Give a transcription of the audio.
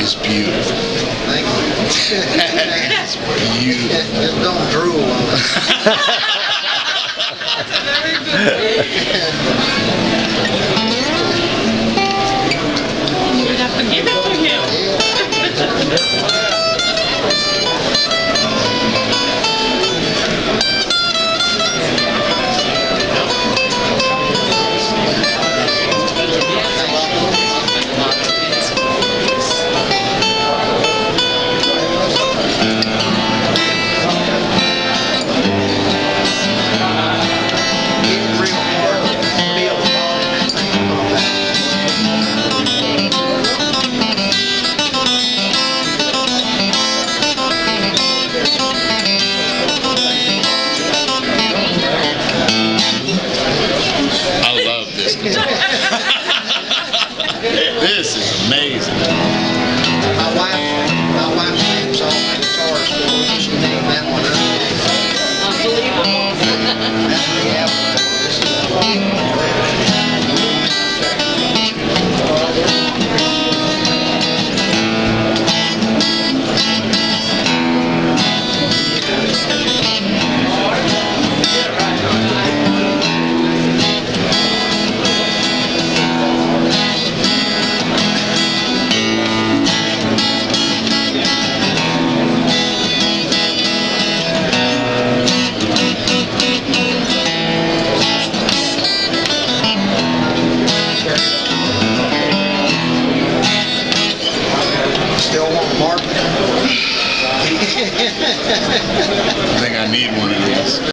is beautiful. Thank you. That is beautiful. Just just don't drool on it. This is amazing. Need one.